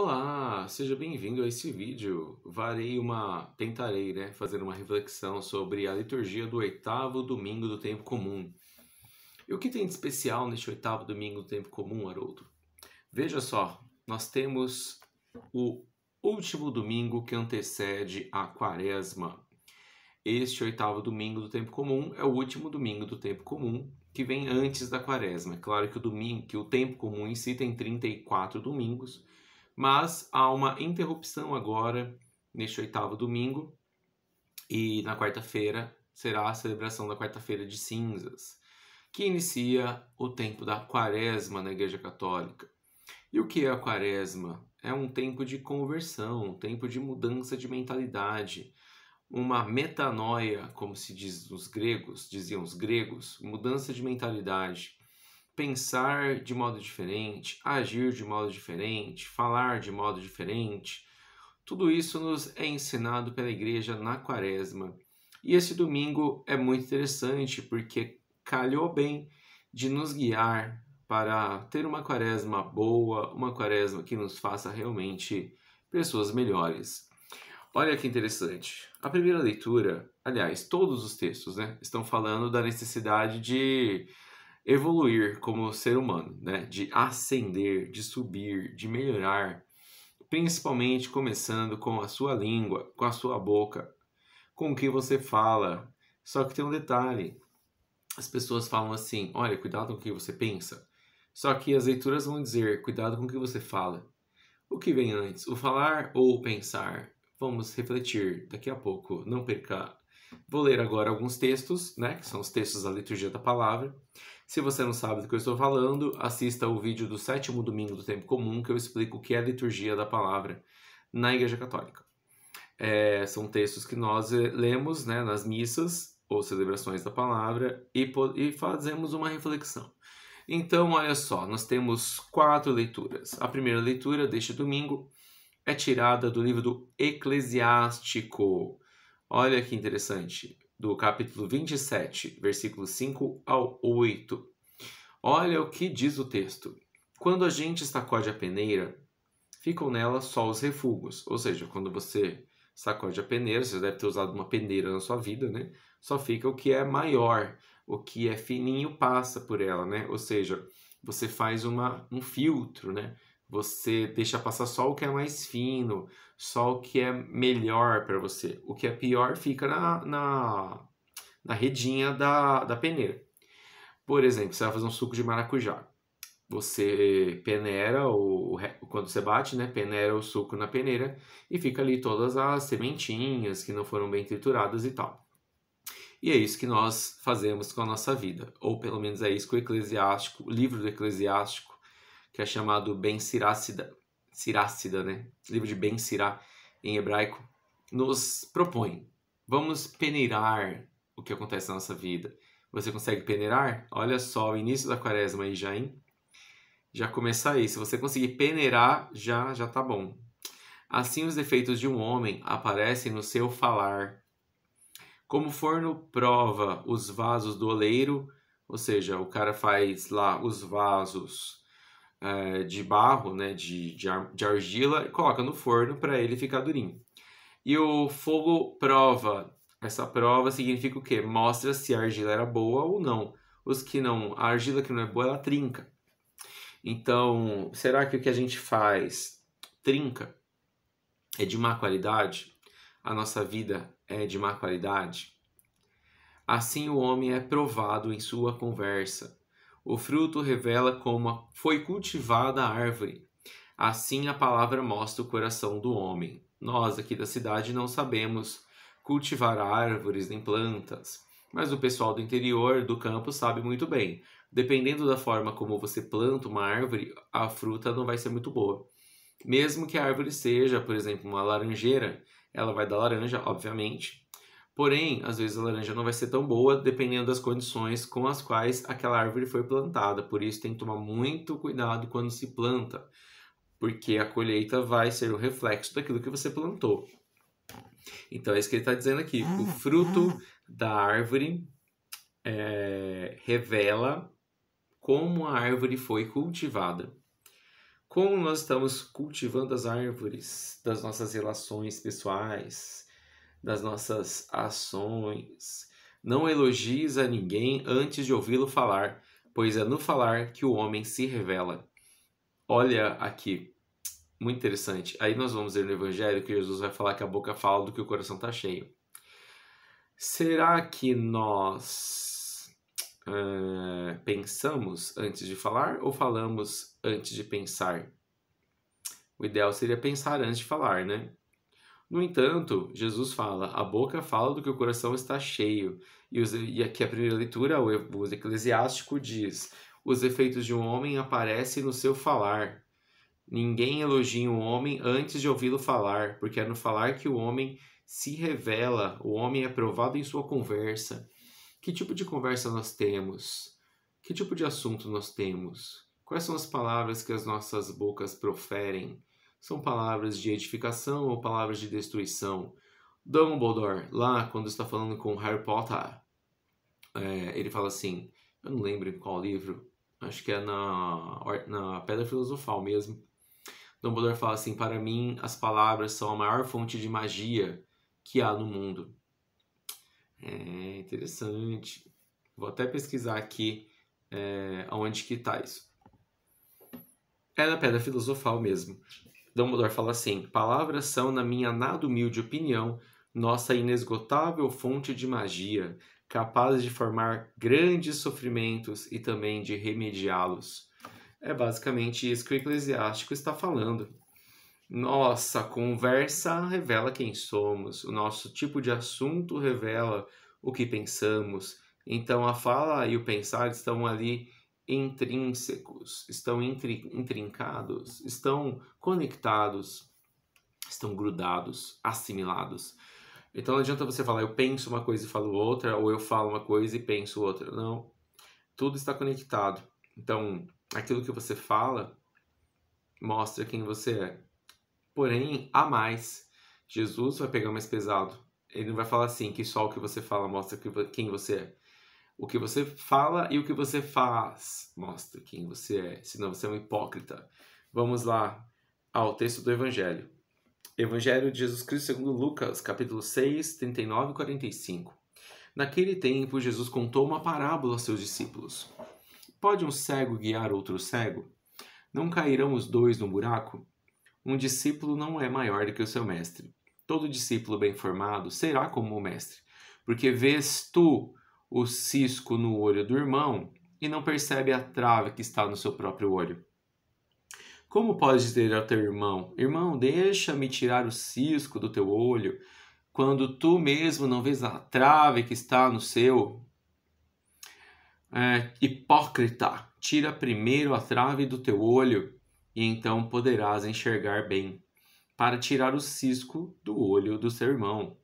Olá, seja bem-vindo a esse vídeo. Varei uma, tentarei, né, fazer uma reflexão sobre a liturgia do oitavo domingo do tempo comum. E o que tem de especial neste oitavo domingo do tempo comum, Haroldo? Veja só, nós temos o último domingo que antecede a quaresma. Este oitavo domingo do tempo comum é o último domingo do tempo comum que vem antes da quaresma. É claro que o domingo, que o tempo comum em si tem 34 domingos, mas há uma interrupção agora neste oitavo domingo e na quarta-feira será a celebração da quarta-feira de cinzas, que inicia o tempo da quaresma na Igreja Católica. E o que é a quaresma? É um tempo de conversão, um tempo de mudança de mentalidade, uma metanoia, como se diz os gregos, diziam os gregos, mudança de mentalidade, pensar de modo diferente, agir de modo diferente, falar de modo diferente. Tudo isso nos é ensinado pela igreja na quaresma. E esse domingo é muito interessante porque calhou bem de nos guiar para ter uma quaresma boa, uma quaresma que nos faça realmente pessoas melhores. Olha que interessante. A primeira leitura, aliás, todos os textos, né, estão falando da necessidade de evoluir como ser humano, né? De ascender, de subir, de melhorar, principalmente começando com a sua língua, com a sua boca, com o que você fala. Só que tem um detalhe: as pessoas falam assim, olha, cuidado com o que você pensa. Só que as leituras vão dizer, cuidado com o que você fala. O que vem antes, o falar ou o pensar? Vamos refletir daqui a pouco. Não perca. Vou ler agora alguns textos, né, que são os textos da liturgia da palavra. Se você não sabe do que eu estou falando, assista o vídeo do sétimo domingo do tempo comum, que eu explico o que é a liturgia da palavra na Igreja Católica. É, são textos que nós lemos né, nas missas ou celebrações da palavra e, e fazemos uma reflexão. Então, olha só, nós temos quatro leituras. A primeira leitura deste domingo é tirada do livro do Eclesiástico. Olha que interessante do capítulo 27, versículos 5 ao 8. Olha o que diz o texto. Quando a gente sacode a peneira, ficam nela só os refugos. Ou seja, quando você sacode a peneira, você deve ter usado uma peneira na sua vida, né? Só fica o que é maior, o que é fininho passa por ela, né? Ou seja, você faz uma, um filtro, né? Você deixa passar só o que é mais fino, só o que é melhor para você. O que é pior fica na, na, na redinha da, da peneira. Por exemplo, você vai fazer um suco de maracujá. Você peneira, o, quando você bate, né, peneira o suco na peneira e fica ali todas as sementinhas que não foram bem trituradas e tal. E é isso que nós fazemos com a nossa vida, ou pelo menos é isso que o Eclesiástico, o livro do Eclesiástico, que é chamado Ben Sirácida, né? Livro de Ben Sirá em hebraico, nos propõe. Vamos peneirar o que acontece na nossa vida. Você consegue peneirar? Olha só, o início da quaresma aí já, hein? Já começa aí. Se você conseguir peneirar, já já tá bom. Assim os defeitos de um homem aparecem no seu falar. Como forno prova os vasos do oleiro, ou seja, o cara faz lá os vasos é, de barro, né, de, de, de argila, e coloca no forno para ele ficar durinho. E o fogo prova. Essa prova significa o quê? Mostra se a argila era boa ou não. Os que não, a argila que não é boa, ela trinca. Então, será que o que a gente faz trinca? É de má qualidade? A nossa vida é de má qualidade? Assim o homem é provado em sua conversa o fruto revela como foi cultivada a árvore. Assim a palavra mostra o coração do homem. Nós aqui da cidade não sabemos cultivar árvores nem plantas, mas o pessoal do interior do campo sabe muito bem. Dependendo da forma como você planta uma árvore, a fruta não vai ser muito boa. Mesmo que a árvore seja, por exemplo, uma laranjeira, ela vai dar laranja, obviamente, Porém, às vezes a laranja não vai ser tão boa dependendo das condições com as quais aquela árvore foi plantada. Por isso tem que tomar muito cuidado quando se planta, porque a colheita vai ser o reflexo daquilo que você plantou. Então é isso que ele está dizendo aqui. O fruto da árvore é, revela como a árvore foi cultivada. Como nós estamos cultivando as árvores das nossas relações pessoais, das nossas ações. Não elogies a ninguém antes de ouvi-lo falar, pois é no falar que o homem se revela. Olha aqui, muito interessante. Aí nós vamos ver no Evangelho que Jesus vai falar que a boca fala do que o coração está cheio. Será que nós uh, pensamos antes de falar ou falamos antes de pensar? O ideal seria pensar antes de falar, né? No entanto, Jesus fala: a boca fala do que o coração está cheio. E, os, e aqui a primeira leitura, o, o Eclesiástico diz: os efeitos de um homem aparecem no seu falar. Ninguém elogia um homem antes de ouvi-lo falar, porque é no falar que o homem se revela, o homem é provado em sua conversa. Que tipo de conversa nós temos? Que tipo de assunto nós temos? Quais são as palavras que as nossas bocas proferem? São palavras de edificação ou palavras de destruição? Dumbledore, lá quando está falando com Harry Potter, é, ele fala assim, eu não lembro em qual livro, acho que é na, na Pedra Filosofal mesmo. Dumbledore fala assim, para mim as palavras são a maior fonte de magia que há no mundo. É interessante. Vou até pesquisar aqui é, onde que está isso. É na Pedra Filosofal mesmo. Dumbledore fala assim: Palavras são, na minha nada humilde opinião, nossa inesgotável fonte de magia, capaz de formar grandes sofrimentos e também de remediá-los. É basicamente isso que o eclesiástico está falando. Nossa conversa revela quem somos, o nosso tipo de assunto revela o que pensamos. Então a fala e o pensar estão ali intrínsecos, estão intrincados, estão conectados, estão grudados, assimilados. Então não adianta você falar eu penso uma coisa e falo outra, ou eu falo uma coisa e penso outra. Não. Tudo está conectado. Então, aquilo que você fala mostra quem você é. Porém, há mais. Jesus vai pegar mais pesado. Ele não vai falar assim que só o que você fala mostra quem você é. O que você fala e o que você faz mostra quem você é. Senão você é um hipócrita. Vamos lá ao texto do Evangelho. Evangelho de Jesus Cristo segundo Lucas, capítulo 6, 39 e 45. Naquele tempo, Jesus contou uma parábola aos seus discípulos. Pode um cego guiar outro cego? Não cairão os dois no buraco? Um discípulo não é maior do que o seu mestre. Todo discípulo bem formado será como o mestre. Porque vês tu o cisco no olho do irmão e não percebe a trave que está no seu próprio olho. Como podes dizer ao teu irmão: Irmão, deixa-me tirar o cisco do teu olho, quando tu mesmo não vês a trave que está no seu? É, hipócrita, tira primeiro a trave do teu olho, e então poderás enxergar bem, para tirar o cisco do olho do seu irmão.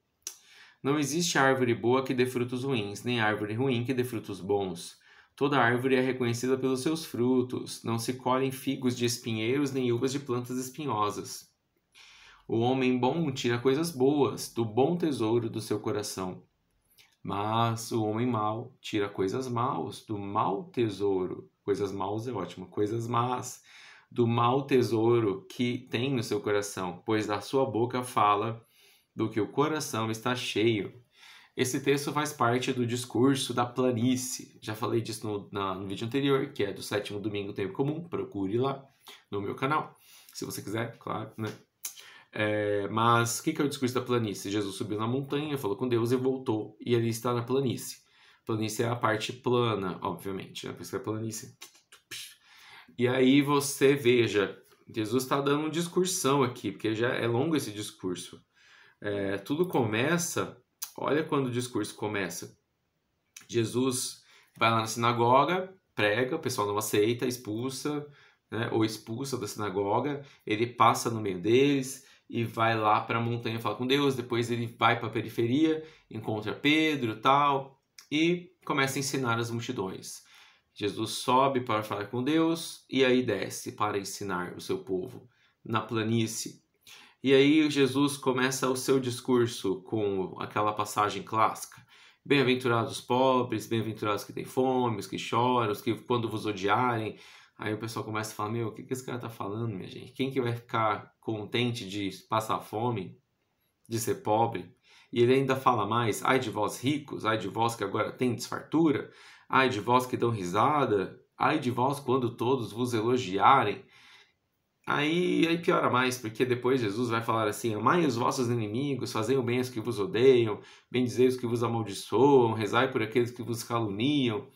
Não existe árvore boa que dê frutos ruins, nem árvore ruim que dê frutos bons. Toda árvore é reconhecida pelos seus frutos. Não se colhem figos de espinheiros nem uvas de plantas espinhosas. O homem bom tira coisas boas do bom tesouro do seu coração. Mas o homem mau tira coisas maus do mau tesouro. Coisas maus é ótimo. Coisas más do mau tesouro que tem no seu coração, pois da sua boca fala do que o coração está cheio. Esse texto faz parte do discurso da planície. Já falei disso no, na, no vídeo anterior, que é do sétimo domingo tempo comum. Procure lá no meu canal, se você quiser, claro, né? É, mas o que, que é o discurso da planície? Jesus subiu na montanha, falou com Deus e voltou, e ele está na planície. Planície é a parte plana, obviamente, né? Por isso que é planície. E aí você veja, Jesus está dando uma discursão aqui, porque já é longo esse discurso. É, tudo começa Olha quando o discurso começa. Jesus vai lá na sinagoga, prega, o pessoal não aceita, expulsa, né, ou expulsa da sinagoga, ele passa no meio deles e vai lá para a montanha falar com Deus, depois ele vai para a periferia, encontra Pedro tal, e começa a ensinar as multidões. Jesus sobe para falar com Deus e aí desce para ensinar o seu povo na planície. E aí Jesus começa o seu discurso com aquela passagem clássica. Bem-aventurados os pobres, bem-aventurados que têm fome, os que choram, os que quando vos odiarem, Aí o pessoal começa a falar, meu, o que, esse cara tá falando, minha gente? Quem que vai ficar contente de passar fome, de ser pobre? E ele ainda fala mais, ai de vós ricos, ai de vós que agora tem desfartura, ai de vós que dão risada, ai de vós quando todos vos elogiarem. Aí, aí piora mais, porque depois Jesus vai falar assim: Amai os vossos inimigos, fazei o bem aos que vos odeiam, bendizei os que vos amaldiçoam, rezai por aqueles que vos caluniam.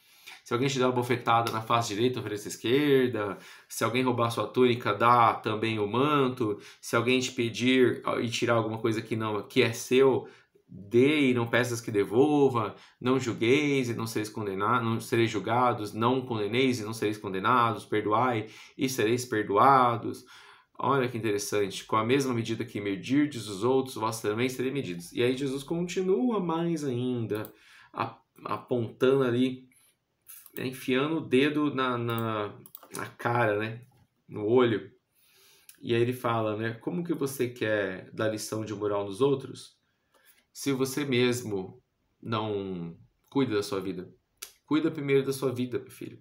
Se alguém te dá uma bofetada na face direita, ofereça esquerda. Se alguém roubar sua túnica, dá também o manto. Se alguém te pedir e tirar alguma coisa que não que é seu, dê e não peças que devolva. Não julgueis e não sereis condenados, não sereis julgados. Não condeneis e não sereis condenados. Perdoai e sereis perdoados. Olha que interessante. Com a mesma medida que medirdes os outros, vós também sereis medidos. E aí Jesus continua mais ainda, apontando ali é enfiando o dedo na, na, na cara, né? No olho. E aí ele fala, né? Como que você quer dar lição de moral nos outros se você mesmo não cuida da sua vida? Cuida primeiro da sua vida, meu filho.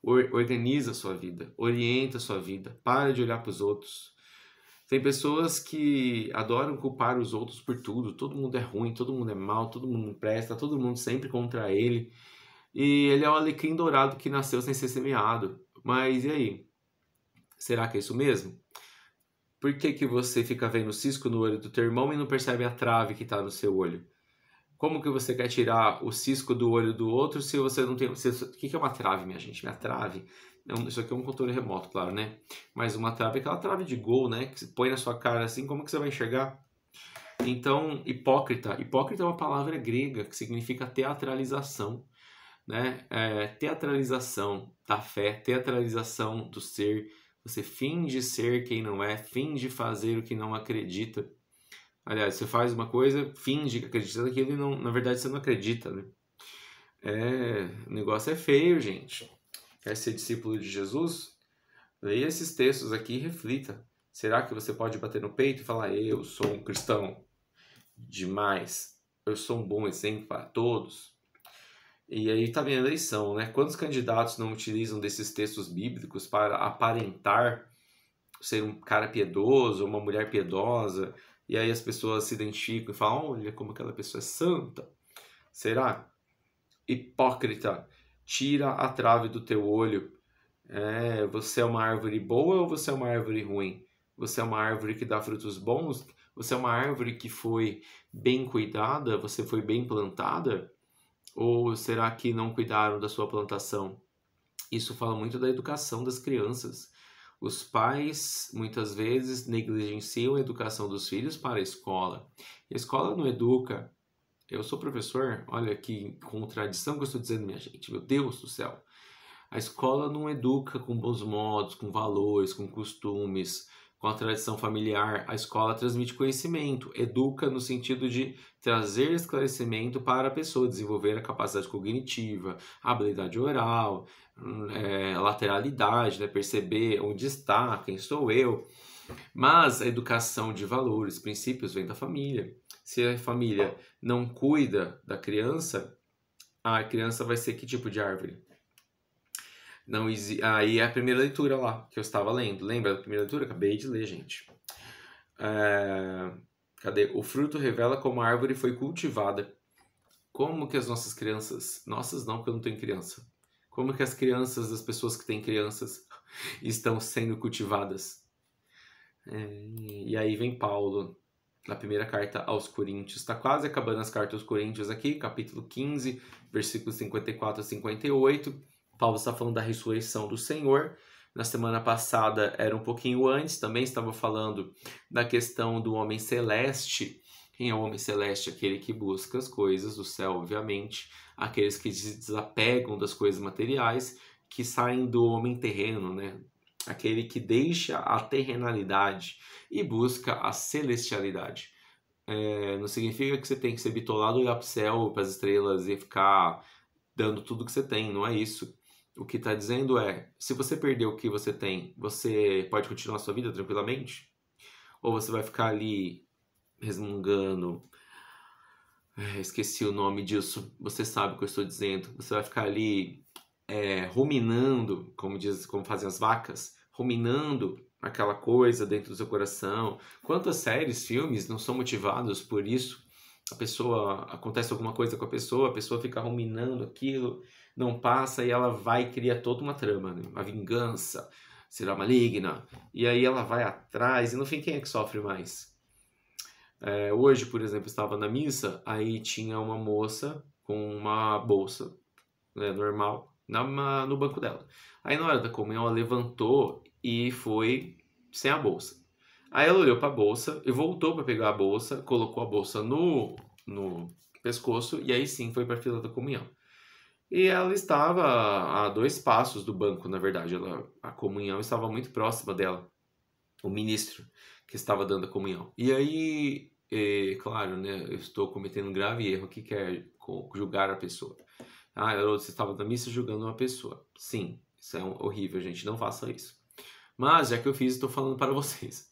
Organiza a sua vida, orienta a sua vida, para de olhar para os outros. Tem pessoas que adoram culpar os outros por tudo. Todo mundo é ruim, todo mundo é mal, todo mundo não presta, todo mundo sempre contra ele. E ele é o alecrim dourado que nasceu sem ser semeado. Mas e aí? Será que é isso mesmo? Por que, que você fica vendo o cisco no olho do teu irmão e não percebe a trave que está no seu olho? Como que você quer tirar o cisco do olho do outro se você não tem... o que é uma trave, minha gente? Minha trave... Isso aqui é um controle remoto, claro, né? Mas uma trave é aquela trave de gol, né? Que você põe na sua cara assim, como que você vai enxergar? Então, hipócrita. Hipócrita é uma palavra grega que significa teatralização né? É, teatralização da fé, teatralização do ser. Você finge ser quem não é, finge fazer o que não acredita. Aliás, você faz uma coisa, finge que acredita naquilo e não, na verdade você não acredita, né? É, o negócio é feio, gente. Quer ser discípulo de Jesus? Leia esses textos aqui e reflita. Será que você pode bater no peito e falar: Eu sou um cristão demais, eu sou um bom exemplo para todos? E aí está vendo a eleição, né? Quantos candidatos não utilizam desses textos bíblicos para aparentar ser um cara piedoso, uma mulher piedosa, e aí as pessoas se identificam e falam: olha como aquela pessoa é santa. Será? Hipócrita, tira a trave do teu olho. É, você é uma árvore boa ou você é uma árvore ruim? Você é uma árvore que dá frutos bons? Você é uma árvore que foi bem cuidada? Você foi bem plantada? Ou será que não cuidaram da sua plantação? Isso fala muito da educação das crianças. Os pais muitas vezes negligenciam a educação dos filhos para a escola. A escola não educa. Eu sou professor, olha que contradição que eu estou dizendo, minha gente, meu Deus do céu. A escola não educa com bons modos, com valores, com costumes, com a tradição familiar, a escola transmite conhecimento, educa no sentido de trazer esclarecimento para a pessoa, desenvolver a capacidade cognitiva, habilidade oral, é, lateralidade, né? perceber onde está, quem sou eu. Mas a educação de valores, princípios vem da família. Se a família não cuida da criança, a criança vai ser que tipo de árvore? Não Aí é a primeira leitura lá que eu estava lendo. Lembra da primeira leitura? Acabei de ler, gente. É... Cadê? O fruto revela como a árvore foi cultivada. Como que as nossas crianças, nossas não, porque eu não tenho criança. Como que as crianças das pessoas que têm crianças estão sendo cultivadas? É... E aí vem Paulo na primeira carta aos Coríntios. Está quase acabando as cartas aos Coríntios aqui, capítulo 15, versículos 54 a 58 Paulo está falando da ressurreição do Senhor. Na semana passada era um pouquinho antes, também estava falando da questão do homem celeste. Quem é o homem celeste? Aquele que busca as coisas do céu, obviamente. Aqueles que se desapegam das coisas materiais, que saem do homem terreno, né? Aquele que deixa a terrenalidade e busca a celestialidade. É, não significa que você tem que ser bitolado, olhar para o céu, para as estrelas e ficar dando tudo que você tem, não é isso o que está dizendo é: se você perder o que você tem, você pode continuar a sua vida tranquilamente? Ou você vai ficar ali resmungando? É, esqueci o nome disso. Você sabe o que eu estou dizendo. Você vai ficar ali é, ruminando, como diz, como fazem as vacas, ruminando aquela coisa dentro do seu coração. Quantas séries, filmes não são motivados por isso? A pessoa acontece alguma coisa com a pessoa, a pessoa fica ruminando aquilo, não passa e ela vai criar toda uma trama, né? uma vingança, será maligna. E aí ela vai atrás e no fim quem é que sofre mais? É, hoje, por exemplo, estava na missa, aí tinha uma moça com uma bolsa né, normal na, no banco dela. Aí na hora da comunhão ela levantou e foi sem a bolsa. Aí ela olhou para a bolsa e voltou para pegar a bolsa, colocou a bolsa no, no pescoço e aí sim foi para a fila da comunhão. E ela estava a dois passos do banco, na verdade. Ela, a comunhão estava muito próxima dela, o ministro que estava dando a comunhão. E aí, é, claro, né, eu estou cometendo um grave erro que quer julgar a pessoa. Ah, você estava na missa julgando uma pessoa. Sim, isso é horrível, gente. Não faça isso. Mas, já que eu fiz, estou falando para vocês.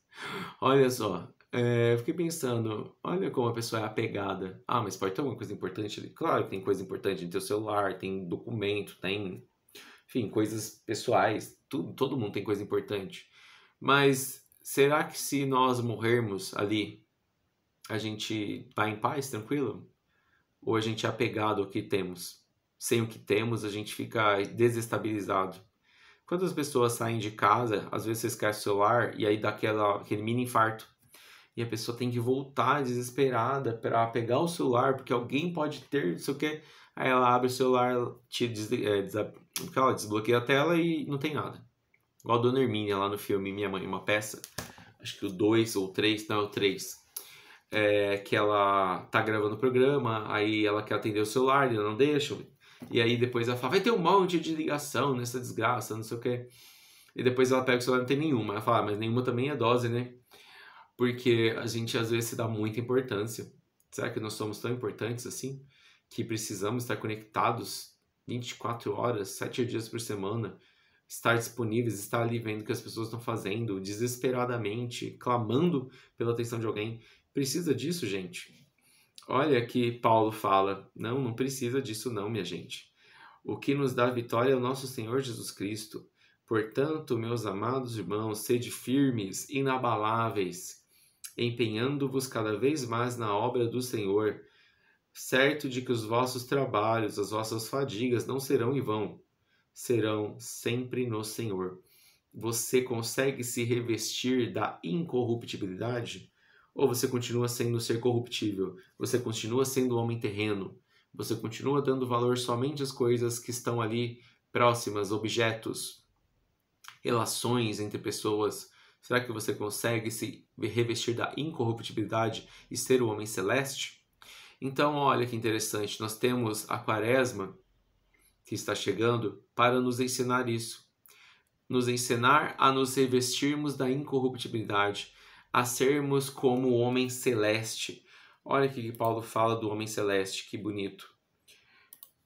Olha só, é, fiquei pensando, olha como a pessoa é apegada. Ah, mas pode ter alguma coisa importante ali? Claro que tem coisa importante no teu celular, tem documento, tem, enfim, coisas pessoais. Tudo, todo mundo tem coisa importante. Mas será que se nós morrermos ali, a gente vai em paz, tranquilo? Ou a gente é apegado ao que temos? sem o que temos, a gente fica desestabilizado. Quantas pessoas saem de casa, às vezes você esquece o celular e aí dá aquela, aquele mini infarto. E a pessoa tem que voltar desesperada para pegar o celular, porque alguém pode ter, não sei o que. Aí ela abre o celular, des, é, des, ela desbloqueia a tela e não tem nada. Igual a Dona Hermínia lá no filme Minha Mãe, uma peça. Acho que o 2 ou 3, não, é o 3. É, que ela tá gravando o programa, aí ela quer atender o celular, ele não deixa. E aí depois ela fala, vai ter um monte de ligação nessa desgraça, não sei o quê. E depois ela pega o celular não tem nenhuma. Ela fala, ah, mas nenhuma também é dose, né? Porque a gente às vezes se dá muita importância. Será que nós somos tão importantes assim? Que precisamos estar conectados 24 horas, 7 dias por semana, estar disponíveis, estar ali vendo o que as pessoas estão fazendo, desesperadamente, clamando pela atenção de alguém. Precisa disso, gente? Olha que Paulo fala: não, não precisa disso, não, minha gente. O que nos dá vitória é o nosso Senhor Jesus Cristo. Portanto, meus amados irmãos, sede firmes, inabaláveis, empenhando-vos cada vez mais na obra do Senhor, certo de que os vossos trabalhos, as vossas fadigas não serão em vão, serão sempre no Senhor. Você consegue se revestir da incorruptibilidade? Ou você continua sendo ser corruptível? Você continua sendo homem terreno? Você continua dando valor somente às coisas que estão ali próximas, objetos, relações entre pessoas? Será que você consegue se revestir da incorruptibilidade e ser o homem celeste? Então, olha que interessante, nós temos a quaresma que está chegando para nos ensinar isso. Nos ensinar a nos revestirmos da incorruptibilidade, a sermos como o homem celeste. Olha o que Paulo fala do homem celeste, que bonito.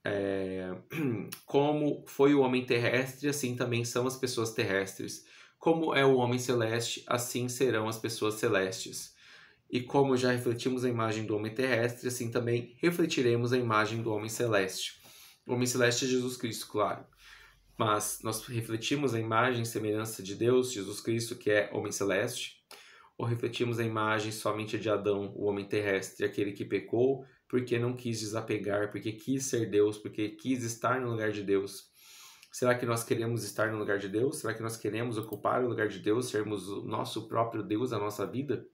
É, como foi o homem terrestre, assim também são as pessoas terrestres. Como é o homem celeste, assim serão as pessoas celestes. E como já refletimos a imagem do homem terrestre, assim também refletiremos a imagem do homem celeste. O homem celeste é Jesus Cristo, claro. Mas nós refletimos a imagem e semelhança de Deus, Jesus Cristo, que é homem celeste ou refletimos a imagem somente de Adão, o homem terrestre, aquele que pecou porque não quis desapegar, porque quis ser Deus, porque quis estar no lugar de Deus? Será que nós queremos estar no lugar de Deus? Será que nós queremos ocupar o lugar de Deus, sermos o nosso próprio Deus, a nossa vida?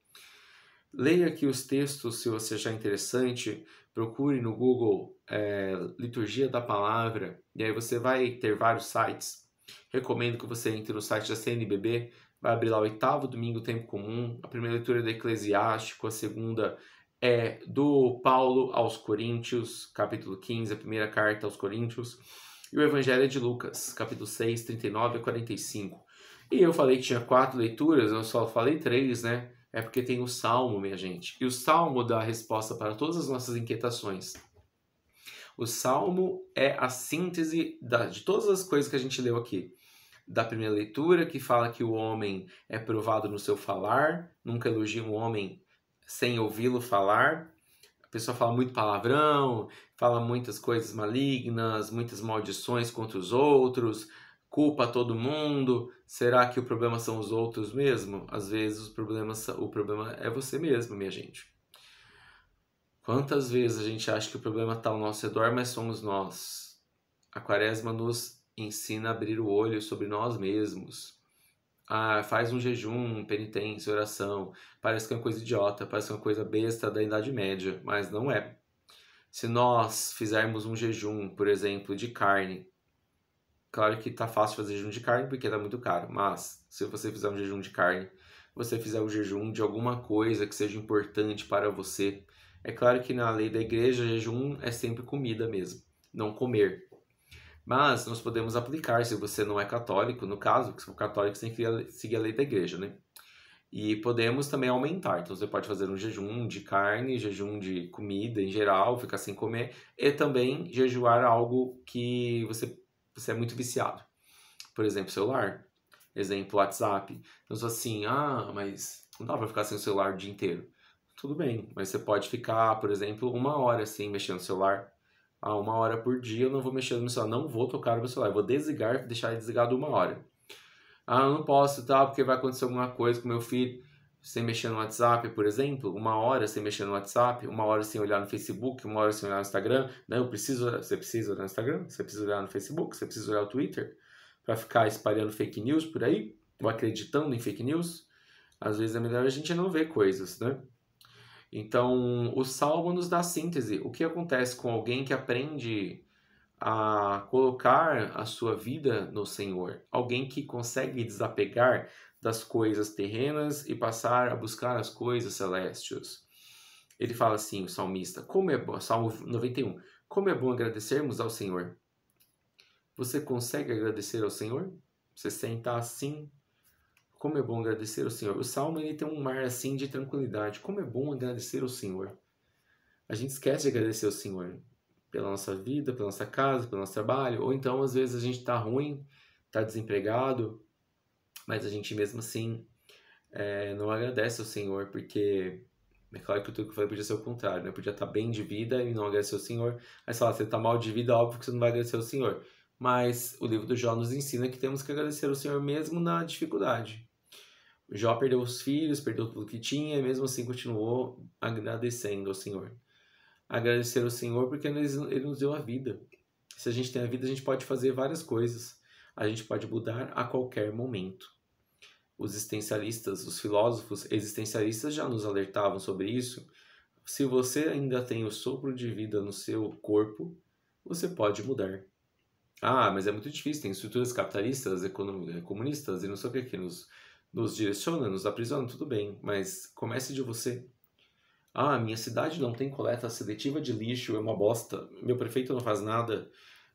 Leia aqui os textos se você achar interessante. Procure no Google é, Liturgia da Palavra e aí você vai ter vários sites. Recomendo que você entre no site da CNBB, vai abrir lá o oitavo domingo, tempo comum. A primeira leitura é do Eclesiástico, a segunda é do Paulo aos Coríntios, capítulo 15, a primeira carta aos Coríntios. E o Evangelho é de Lucas, capítulo 6, 39 a 45. E eu falei que tinha quatro leituras, eu só falei três, né? É porque tem o Salmo, minha gente. E o Salmo dá a resposta para todas as nossas inquietações. O Salmo é a síntese de todas as coisas que a gente leu aqui da primeira leitura, que fala que o homem é provado no seu falar, nunca elogia um homem sem ouvi-lo falar. pessoa fala muito palavrão, fala muitas coisas malignas, muitas maldições contra os outros, culpa todo mundo. Será que o problema são os outros mesmo? Às vezes o problema, o problema é você mesmo, minha gente. Quantas vezes a gente acha que o problema está ao nosso redor, mas somos nós? A quaresma nos ensina a abrir o olho sobre nós mesmos. Ah, faz um jejum, penitência, oração. Parece que é uma coisa idiota, parece uma coisa besta da Idade Média, mas não é. Se nós fizermos um jejum, por exemplo, de carne, claro que tá fácil fazer jejum de carne porque tá muito caro, mas se você fizer um jejum de carne, você fizer um jejum de alguma coisa que seja importante para você, é claro que na lei da igreja, jejum é sempre comida mesmo, não comer. Mas nós podemos aplicar, se você não é católico, no caso, se for católico, você tem que seguir a lei da igreja, né? E podemos também aumentar. Então você pode fazer um jejum de carne, jejum de comida em geral, ficar sem comer, e também jejuar algo que você, você é muito viciado. Por exemplo, celular. Exemplo, WhatsApp. Então, assim, ah, mas não dá para ficar sem o celular o dia inteiro. Tudo bem, mas você pode ficar, por exemplo, uma hora assim mexendo no celular a uma hora por dia eu não vou mexer no meu celular, não vou tocar no meu celular, eu vou desligar, deixar desligado uma hora. Ah, eu não posso, tal, porque vai acontecer alguma coisa com meu filho sem mexer no WhatsApp, por exemplo, uma hora sem mexer no WhatsApp, uma hora sem olhar no Facebook, uma hora sem olhar no Instagram. Não, eu preciso, você precisa olhar no Instagram, você precisa olhar no Facebook, você precisa olhar no Twitter para ficar espalhando fake news por aí, ou acreditando em fake news. Às vezes é melhor a gente não ver coisas, né? Então, o salmo nos dá síntese. O que acontece com alguém que aprende a colocar a sua vida no Senhor? Alguém que consegue desapegar das coisas terrenas e passar a buscar as coisas celestes. Ele fala assim, o salmista, como é bom, Salmo 91, como é bom agradecermos ao Senhor. Você consegue agradecer ao Senhor? Você senta assim, como é bom agradecer ao Senhor. O salmo ele tem um mar assim de tranquilidade. Como é bom agradecer ao Senhor. A gente esquece de agradecer ao Senhor pela nossa vida, pela nossa casa, pelo nosso trabalho, ou então às vezes a gente está ruim, está desempregado, mas a gente mesmo assim é, não agradece ao Senhor, porque é claro que tudo que eu falei podia ser o contrário, né? Podia estar tá bem de vida e não agradecer ao Senhor. Sei lá, você está mal de vida, óbvio que você não vai agradecer ao Senhor. Mas o livro do Jó nos ensina que temos que agradecer ao Senhor mesmo na dificuldade. Jó perdeu os filhos, perdeu tudo que tinha e mesmo assim continuou agradecendo ao Senhor. Agradecer ao Senhor porque ele nos deu a vida. Se a gente tem a vida, a gente pode fazer várias coisas. A gente pode mudar a qualquer momento. Os existencialistas, os filósofos existencialistas já nos alertavam sobre isso. Se você ainda tem o sopro de vida no seu corpo, você pode mudar. Ah, mas é muito difícil, tem estruturas capitalistas, comunistas e não sei o que que nos nos direciona, nos aprisiona, tudo bem, mas comece de você. Ah, minha cidade não tem coleta seletiva de lixo, é uma bosta. Meu prefeito não faz nada,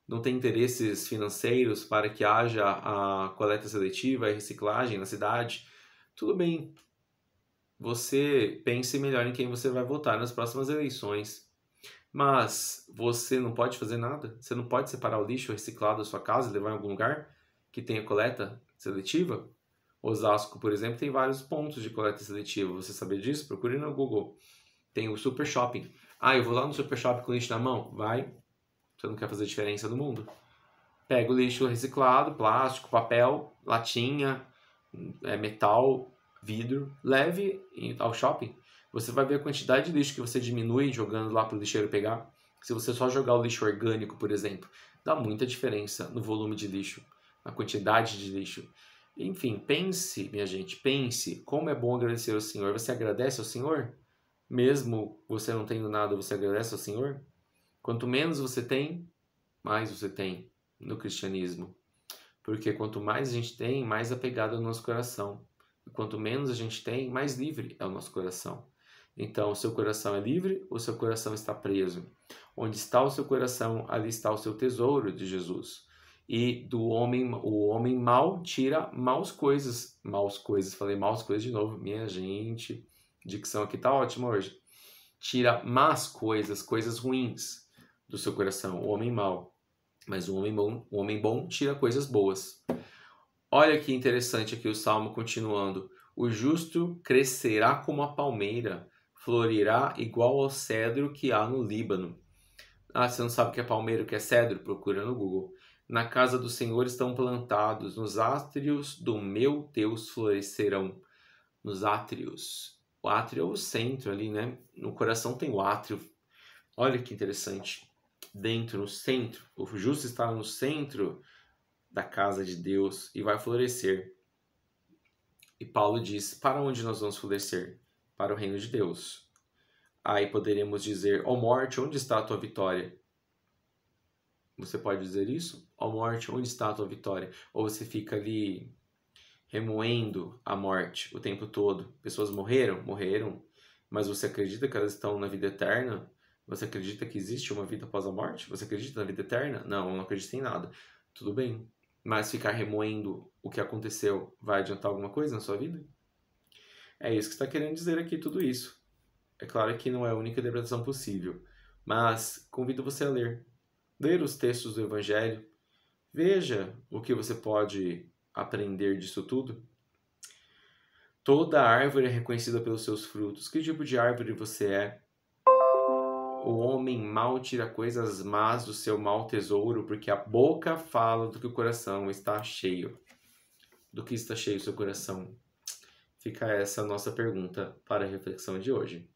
não tem interesses financeiros para que haja a coleta seletiva e reciclagem na cidade. Tudo bem. Você pense melhor em quem você vai votar nas próximas eleições. Mas você não pode fazer nada? Você não pode separar o lixo reciclado da sua casa e levar em algum lugar que tenha coleta seletiva? Osasco, por exemplo, tem vários pontos de coleta seletiva. Você sabia disso? Procure no Google. Tem o Super Shopping. Ah, eu vou lá no Super Shopping com lixo na mão? Vai. Você não quer fazer diferença no mundo. Pega o lixo reciclado, plástico, papel, latinha, é, metal, vidro, leve ao shopping. Você vai ver a quantidade de lixo que você diminui jogando lá para o lixeiro pegar. Se você só jogar o lixo orgânico, por exemplo, dá muita diferença no volume de lixo, na quantidade de lixo. Enfim, pense, minha gente, pense como é bom agradecer ao Senhor. Você agradece ao Senhor? Mesmo você não tendo nada, você agradece ao Senhor? Quanto menos você tem, mais você tem no cristianismo. Porque quanto mais a gente tem, mais apegado é o nosso coração. E quanto menos a gente tem, mais livre é o nosso coração. Então, o seu coração é livre, o seu coração está preso. Onde está o seu coração, ali está o seu tesouro de Jesus e do homem, o homem mal tira maus coisas, maus coisas, falei maus coisas de novo, minha gente, dicção aqui tá ótima hoje. Tira más coisas, coisas ruins do seu coração, o homem mau. Mas o homem bom, o homem bom tira coisas boas. Olha que interessante aqui o salmo continuando. O justo crescerá como a palmeira, florirá igual ao cedro que há no Líbano. Ah, você não sabe o que é palmeiro, o que é cedro? Procura no Google. Na casa do Senhor estão plantados, nos átrios do meu Deus florescerão. Nos átrios. O átrio é o centro ali, né? No coração tem o átrio. Olha que interessante. Dentro, no centro. O justo está no centro da casa de Deus e vai florescer. E Paulo diz: Para onde nós vamos florescer? Para o reino de Deus. Aí poderíamos dizer: Ó oh morte, onde está a tua vitória? Você pode dizer isso? Ó oh morte, onde está a tua vitória? Ou você fica ali remoendo a morte o tempo todo. Pessoas morreram? Morreram. Mas você acredita que elas estão na vida eterna? Você acredita que existe uma vida após a morte? Você acredita na vida eterna? Não, eu não acredito em nada. Tudo bem. Mas ficar remoendo o que aconteceu vai adiantar alguma coisa na sua vida? É isso que está querendo dizer aqui, tudo isso. É claro que não é a única interpretação possível, mas convido você a ler. Ler os textos do Evangelho. Veja o que você pode aprender disso tudo. Toda árvore é reconhecida pelos seus frutos. Que tipo de árvore você é? O homem mal tira coisas más do seu mau tesouro, porque a boca fala do que o coração está cheio. Do que está cheio o seu coração? Fica essa nossa pergunta para a reflexão de hoje.